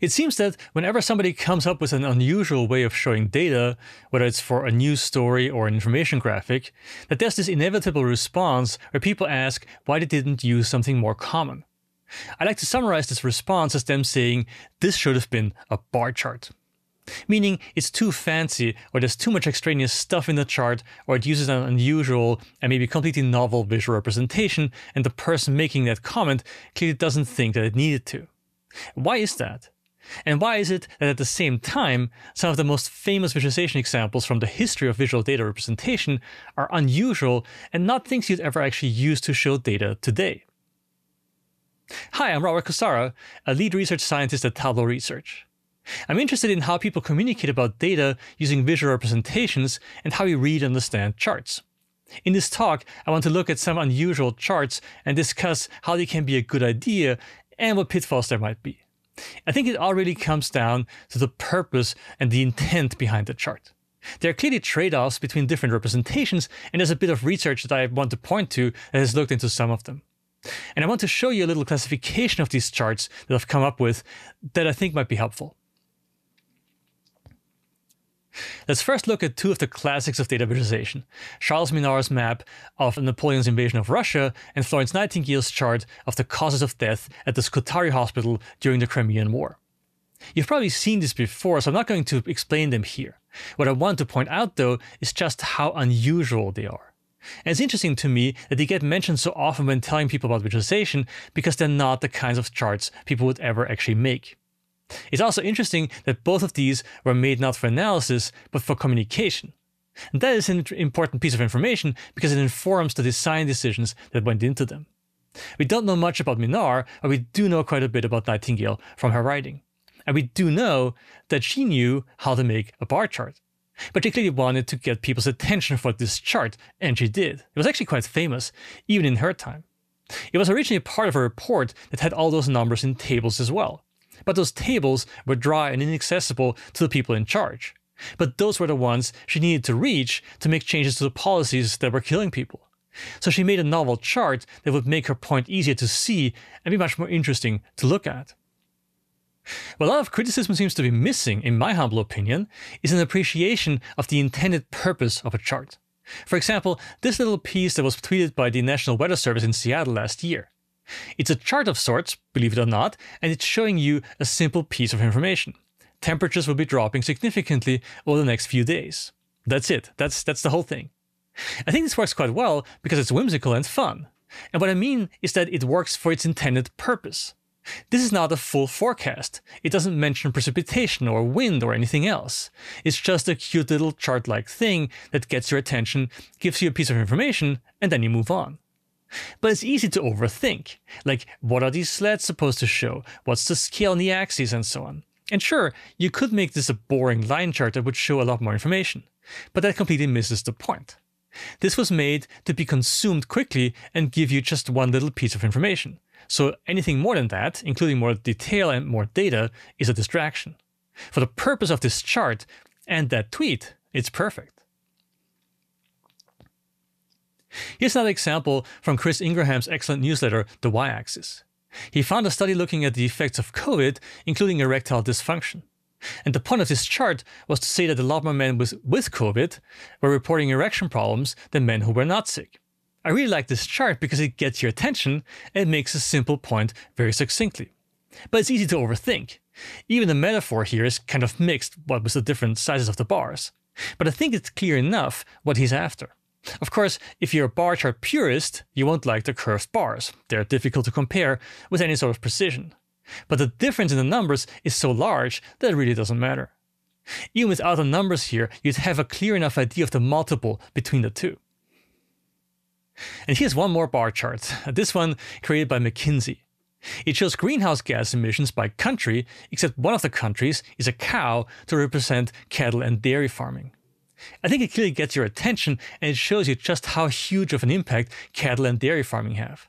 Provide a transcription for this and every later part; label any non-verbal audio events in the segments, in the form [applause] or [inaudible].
It seems that whenever somebody comes up with an unusual way of showing data, whether it's for a news story or an information graphic, that there's this inevitable response where people ask why they didn't use something more common. I like to summarize this response as them saying this should have been a bar chart. Meaning it's too fancy, or there's too much extraneous stuff in the chart, or it uses an unusual and maybe completely novel visual representation, and the person making that comment clearly doesn't think that it needed to. Why is that? And why is it that at the same time, some of the most famous visualization examples from the history of visual data representation are unusual and not things you'd ever actually use to show data today? Hi, I'm Robert Kosara, a lead research scientist at Tableau Research. I'm interested in how people communicate about data using visual representations and how we read and understand charts. In this talk, I want to look at some unusual charts and discuss how they can be a good idea and what pitfalls there might be. I think it all really comes down to the purpose and the intent behind the chart. There are clearly trade-offs between different representations, and there's a bit of research that I want to point to that has looked into some of them. And I want to show you a little classification of these charts that I've come up with that I think might be helpful. Let's first look at two of the classics of data visualization, Charles Minard's map of Napoleon's invasion of Russia and Florence Nightingale's chart of the causes of death at the Scutari Hospital during the Crimean War. You've probably seen this before, so I'm not going to explain them here. What I want to point out though is just how unusual they are. And it's interesting to me that they get mentioned so often when telling people about visualization because they're not the kinds of charts people would ever actually make. It's also interesting that both of these were made not for analysis, but for communication. And that is an important piece of information because it informs the design decisions that went into them. We don't know much about Minard, but we do know quite a bit about Nightingale from her writing. And we do know that she knew how to make a bar chart. But she clearly wanted to get people's attention for this chart, and she did. It was actually quite famous, even in her time. It was originally part of a report that had all those numbers in tables as well but those tables were dry and inaccessible to the people in charge. But those were the ones she needed to reach to make changes to the policies that were killing people. So she made a novel chart that would make her point easier to see and be much more interesting to look at. What a lot of criticism seems to be missing, in my humble opinion, is an appreciation of the intended purpose of a chart. For example, this little piece that was tweeted by the National Weather Service in Seattle last year. It's a chart of sorts, believe it or not, and it's showing you a simple piece of information. Temperatures will be dropping significantly over the next few days. That's it. That's that's the whole thing. I think this works quite well because it's whimsical and fun. And what I mean is that it works for its intended purpose. This is not a full forecast. It doesn't mention precipitation or wind or anything else. It's just a cute little chart-like thing that gets your attention, gives you a piece of information, and then you move on. But it's easy to overthink, like what are these sleds supposed to show, what's the scale on the axes and so on. And sure, you could make this a boring line chart that would show a lot more information, but that completely misses the point. This was made to be consumed quickly and give you just one little piece of information. So anything more than that, including more detail and more data, is a distraction. For the purpose of this chart and that tweet, it's perfect. Here's another example from Chris Ingraham's excellent newsletter, The Why Axis. He found a study looking at the effects of COVID, including erectile dysfunction. And the point of this chart was to say that a lot more men with, with COVID were reporting erection problems than men who were not sick. I really like this chart because it gets your attention and makes a simple point very succinctly. But it's easy to overthink. Even the metaphor here is kind of mixed what with the different sizes of the bars. But I think it's clear enough what he's after. Of course, if you're a bar chart purist, you won't like the curved bars. They're difficult to compare with any sort of precision. But the difference in the numbers is so large that it really doesn't matter. Even without the numbers here, you'd have a clear enough idea of the multiple between the two. And here's one more bar chart, this one created by McKinsey. It shows greenhouse gas emissions by country, except one of the countries is a cow to represent cattle and dairy farming. I think it clearly gets your attention and it shows you just how huge of an impact cattle and dairy farming have.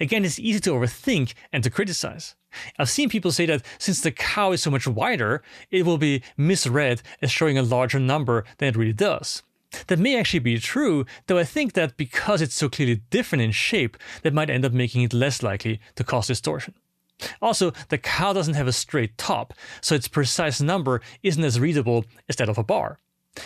Again, it's easy to overthink and to criticize. I've seen people say that since the cow is so much wider, it will be misread as showing a larger number than it really does. That may actually be true, though I think that because it's so clearly different in shape, that might end up making it less likely to cause distortion. Also, the cow doesn't have a straight top, so its precise number isn't as readable as that of a bar.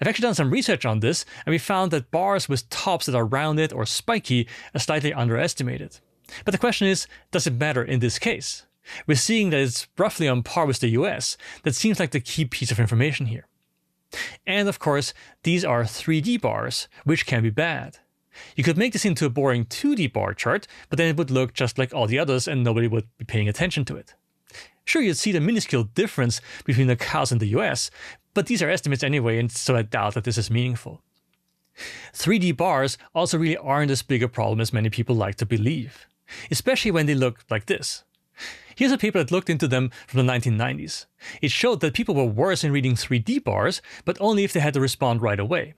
I've actually done some research on this, and we found that bars with tops that are rounded or spiky are slightly underestimated. But the question is, does it matter in this case? We're seeing that it's roughly on par with the US. That seems like the key piece of information here. And of course, these are 3D bars, which can be bad. You could make this into a boring 2D bar chart, but then it would look just like all the others and nobody would be paying attention to it. Sure, you'd see the minuscule difference between the cows and the US, but these are estimates anyway, and so I doubt that this is meaningful. 3D bars also really aren't as big a problem as many people like to believe, especially when they look like this. Here's a paper that looked into them from the 1990s. It showed that people were worse in reading 3D bars, but only if they had to respond right away.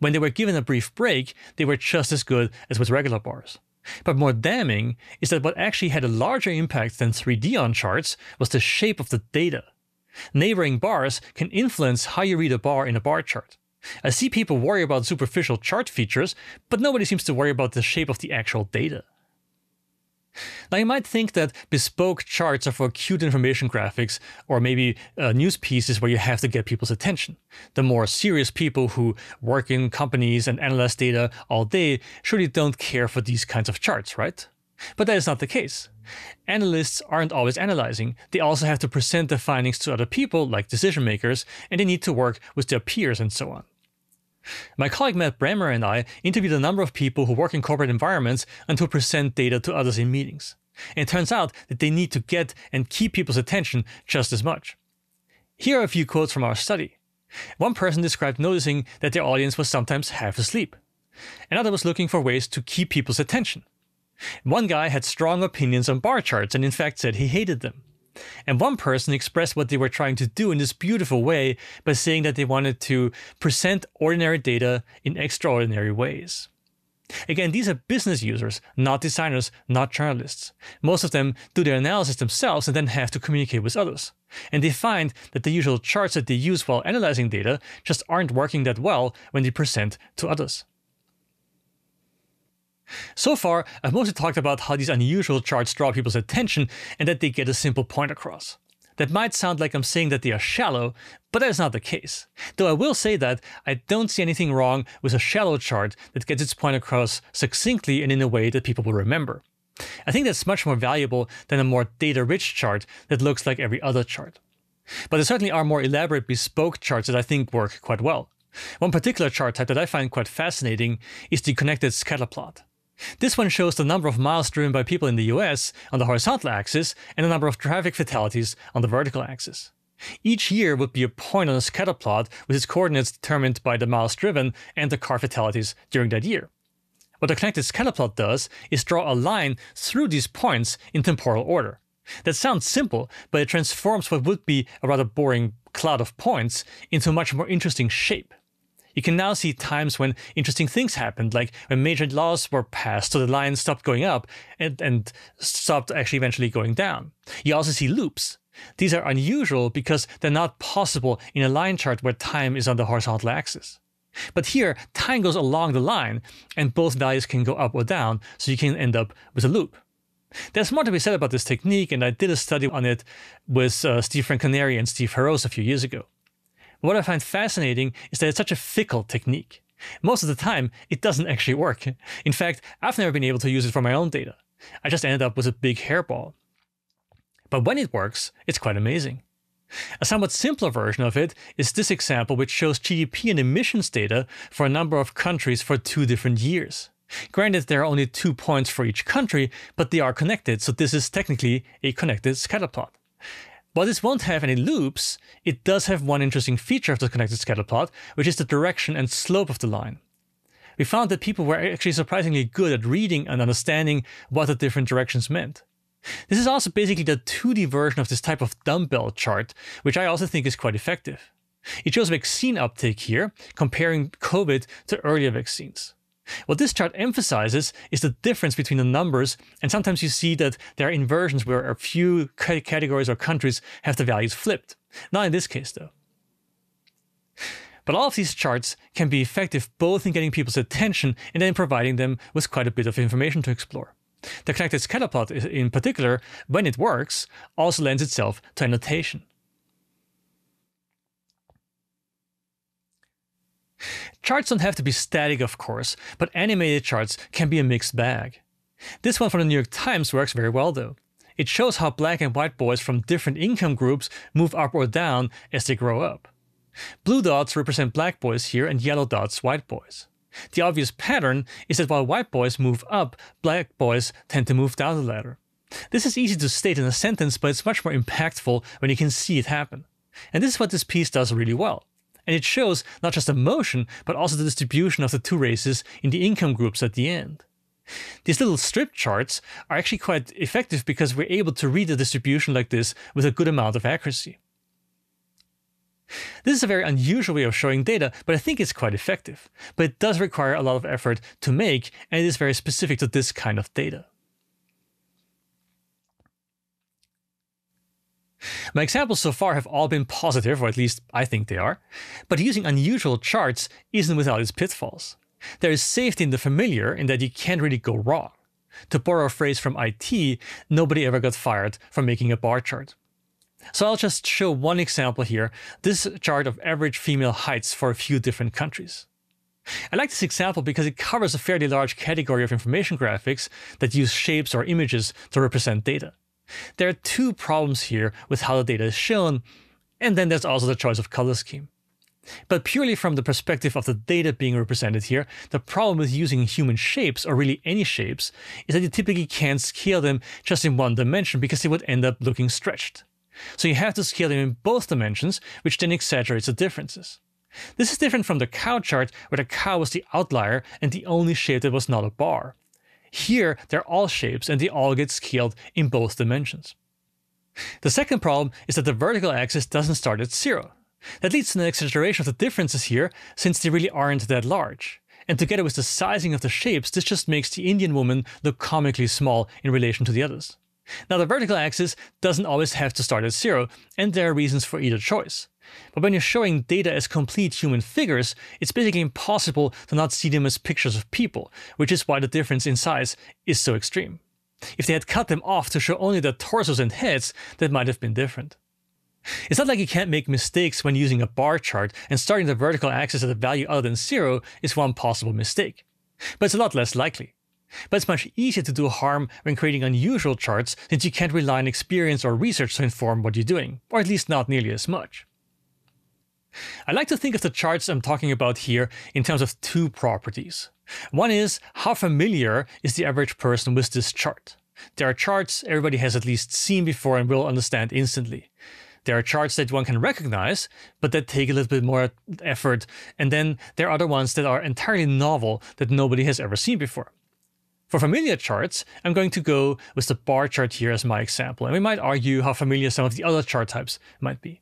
When they were given a brief break, they were just as good as with regular bars. But more damning is that what actually had a larger impact than 3D on charts was the shape of the data. Neighboring bars can influence how you read a bar in a bar chart. I see people worry about superficial chart features, but nobody seems to worry about the shape of the actual data. Now, you might think that bespoke charts are for cute information graphics or maybe uh, news pieces where you have to get people's attention. The more serious people who work in companies and analyze data all day surely don't care for these kinds of charts, right? But that is not the case. Analysts aren't always analyzing, they also have to present their findings to other people, like decision makers, and they need to work with their peers and so on. My colleague Matt Brehmer and I interviewed a number of people who work in corporate environments and who present data to others in meetings. And it turns out that they need to get and keep people's attention just as much. Here are a few quotes from our study. One person described noticing that their audience was sometimes half asleep. Another was looking for ways to keep people's attention. One guy had strong opinions on bar charts and in fact said he hated them. And one person expressed what they were trying to do in this beautiful way by saying that they wanted to present ordinary data in extraordinary ways. Again, these are business users, not designers, not journalists. Most of them do their analysis themselves and then have to communicate with others. And they find that the usual charts that they use while analyzing data just aren't working that well when they present to others. So far, I've mostly talked about how these unusual charts draw people's attention and that they get a simple point across. That might sound like I'm saying that they are shallow, but that is not the case. Though I will say that I don't see anything wrong with a shallow chart that gets its point across succinctly and in a way that people will remember. I think that's much more valuable than a more data-rich chart that looks like every other chart. But there certainly are more elaborate bespoke charts that I think work quite well. One particular chart type that I find quite fascinating is the connected scatter plot. This one shows the number of miles driven by people in the US on the horizontal axis and the number of traffic fatalities on the vertical axis. Each year would be a point on a scatter plot with its coordinates determined by the miles driven and the car fatalities during that year. What the connected scatter plot does is draw a line through these points in temporal order. That sounds simple, but it transforms what would be a rather boring cloud of points into a much more interesting shape. You can now see times when interesting things happened, like when major laws were passed, so the line stopped going up and, and stopped actually eventually going down. You also see loops. These are unusual because they're not possible in a line chart where time is on the horizontal axis. But here, time goes along the line, and both values can go up or down, so you can end up with a loop. There's more to be said about this technique, and I did a study on it with uh, Steve Franconeri and Steve Haroz a few years ago. What I find fascinating is that it's such a fickle technique. Most of the time, it doesn't actually work. In fact, I've never been able to use it for my own data. I just ended up with a big hairball. But when it works, it's quite amazing. A somewhat simpler version of it is this example which shows GDP and emissions data for a number of countries for two different years. Granted, there are only two points for each country, but they are connected, so this is technically a connected scatterplot. While this won't have any loops, it does have one interesting feature of the connected scatter plot, which is the direction and slope of the line. We found that people were actually surprisingly good at reading and understanding what the different directions meant. This is also basically the 2D version of this type of dumbbell chart, which I also think is quite effective. It shows vaccine uptake here, comparing COVID to earlier vaccines. What this chart emphasizes is the difference between the numbers, and sometimes you see that there are inversions where a few categories or countries have the values flipped. Not in this case, though. But all of these charts can be effective both in getting people's attention and then providing them with quite a bit of information to explore. The connected scatterplot in particular, when it works, also lends itself to annotation. Charts don't have to be static, of course, but animated charts can be a mixed bag. This one from the New York Times works very well though. It shows how black and white boys from different income groups move up or down as they grow up. Blue dots represent black boys here and yellow dots white boys. The obvious pattern is that while white boys move up, black boys tend to move down the ladder. This is easy to state in a sentence, but it's much more impactful when you can see it happen. And this is what this piece does really well. And it shows not just the motion, but also the distribution of the two races in the income groups at the end. These little strip charts are actually quite effective because we're able to read the distribution like this with a good amount of accuracy. This is a very unusual way of showing data, but I think it's quite effective. But it does require a lot of effort to make, and it is very specific to this kind of data. My examples so far have all been positive, or at least I think they are, but using unusual charts isn't without its pitfalls. There is safety in the familiar in that you can't really go wrong. To borrow a phrase from IT, nobody ever got fired for making a bar chart. So I'll just show one example here, this chart of average female heights for a few different countries. I like this example because it covers a fairly large category of information graphics that use shapes or images to represent data. There are two problems here with how the data is shown, and then there's also the choice of color scheme. But purely from the perspective of the data being represented here, the problem with using human shapes, or really any shapes, is that you typically can't scale them just in one dimension because they would end up looking stretched. So you have to scale them in both dimensions, which then exaggerates the differences. This is different from the cow chart, where the cow was the outlier and the only shape that was not a bar. Here, they're all shapes and they all get scaled in both dimensions. The second problem is that the vertical axis doesn't start at zero. That leads to an exaggeration of the differences here, since they really aren't that large. And together with the sizing of the shapes, this just makes the Indian woman look comically small in relation to the others. Now the vertical axis doesn't always have to start at zero, and there are reasons for either choice. But when you're showing data as complete human figures, it's basically impossible to not see them as pictures of people, which is why the difference in size is so extreme. If they had cut them off to show only the torsos and heads, that might have been different. It's not like you can't make mistakes when using a bar chart, and starting the vertical axis at a value other than zero is one possible mistake. But it's a lot less likely. But it's much easier to do harm when creating unusual charts since you can't rely on experience or research to inform what you're doing, or at least not nearly as much. I like to think of the charts I'm talking about here in terms of two properties. One is how familiar is the average person with this chart. There are charts everybody has at least seen before and will understand instantly. There are charts that one can recognize, but that take a little bit more effort. And then there are other ones that are entirely novel that nobody has ever seen before. For familiar charts, I'm going to go with the bar chart here as my example, and we might argue how familiar some of the other chart types might be.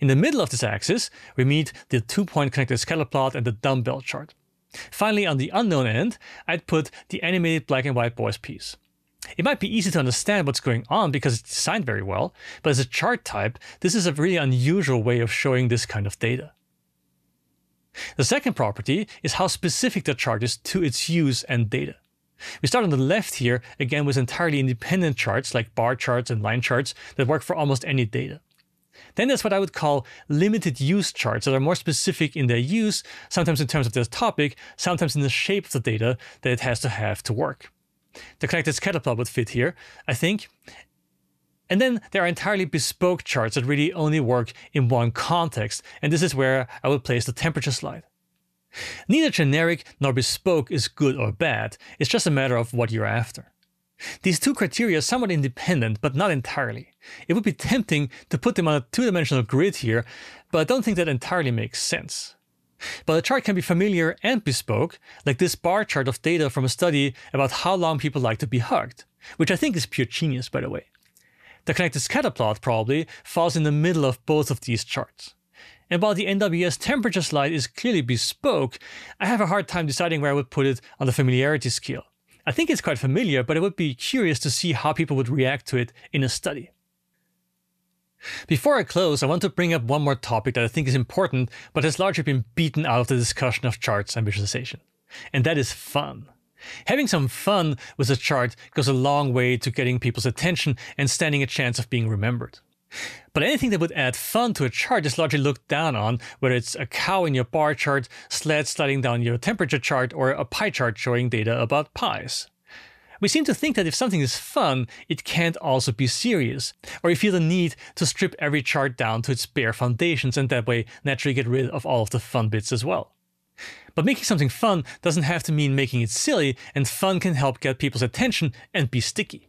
In the middle of this axis, we meet the two-point connected scatter plot and the dumbbell chart. Finally, on the unknown end, I'd put the animated black and white boys piece. It might be easy to understand what's going on because it's designed very well, but as a chart type, this is a really unusual way of showing this kind of data. The second property is how specific the chart is to its use and data. We start on the left here, again with entirely independent charts like bar charts and line charts that work for almost any data. Then there's what I would call limited use charts that are more specific in their use, sometimes in terms of their topic, sometimes in the shape of the data that it has to have to work. The connected scatter plot would fit here, I think. And then there are entirely bespoke charts that really only work in one context, and this is where I would place the temperature slide. Neither generic nor bespoke is good or bad, it's just a matter of what you're after. These two criteria are somewhat independent, but not entirely. It would be tempting to put them on a two-dimensional grid here, but I don't think that entirely makes sense. But a chart can be familiar and bespoke, like this bar chart of data from a study about how long people like to be hugged, which I think is pure genius, by the way. The connected scatter plot probably falls in the middle of both of these charts. And while the NWS temperature slide is clearly bespoke, I have a hard time deciding where I would put it on the familiarity scale. I think it's quite familiar, but I would be curious to see how people would react to it in a study. Before I close, I want to bring up one more topic that I think is important, but has largely been beaten out of the discussion of charts and visualization. And that is fun. Having some fun with a chart goes a long way to getting people's attention and standing a chance of being remembered. But anything that would add fun to a chart is largely looked down on, whether it's a cow in your bar chart, sleds sliding down your temperature chart, or a pie chart showing data about pies. We seem to think that if something is fun, it can't also be serious, or you feel the need to strip every chart down to its bare foundations and that way naturally get rid of all of the fun bits as well. But making something fun doesn't have to mean making it silly, and fun can help get people's attention and be sticky.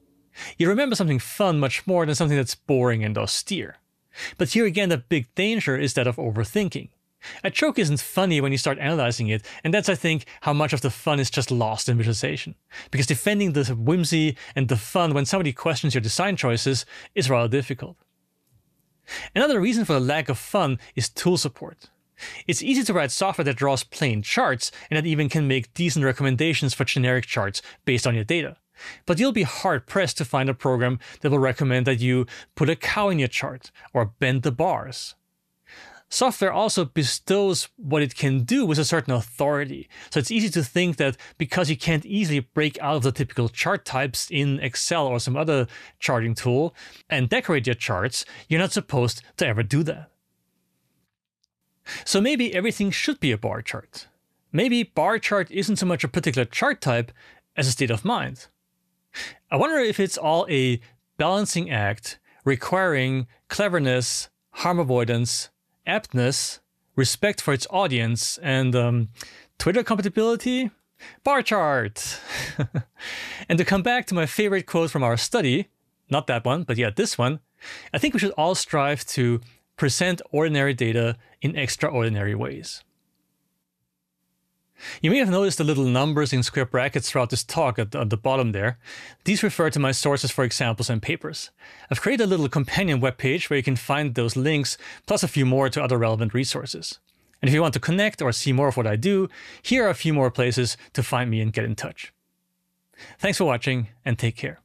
You remember something fun much more than something that's boring and austere. But here again, the big danger is that of overthinking. A joke isn't funny when you start analyzing it, and that's, I think, how much of the fun is just lost in visualization. Because defending the whimsy and the fun when somebody questions your design choices is rather difficult. Another reason for the lack of fun is tool support. It's easy to write software that draws plain charts and that even can make decent recommendations for generic charts based on your data. But you'll be hard pressed to find a program that will recommend that you put a cow in your chart or bend the bars. Software also bestows what it can do with a certain authority. So it's easy to think that because you can't easily break out of the typical chart types in Excel or some other charting tool and decorate your charts, you're not supposed to ever do that. So maybe everything should be a bar chart. Maybe bar chart isn't so much a particular chart type as a state of mind. I wonder if it's all a balancing act requiring cleverness, harm avoidance, aptness, respect for its audience, and um, Twitter compatibility? Bar chart! [laughs] and to come back to my favorite quote from our study, not that one, but yeah, this one, I think we should all strive to present ordinary data in extraordinary ways. You may have noticed the little numbers in square brackets throughout this talk at the, at the, bottom there. These refer to my sources for examples and papers. I've created a little companion webpage where you can find those links, plus a few more to other relevant resources. And if you want to connect or see more of what I do, here are a few more places to find me and get in touch. Thanks for watching, and take care.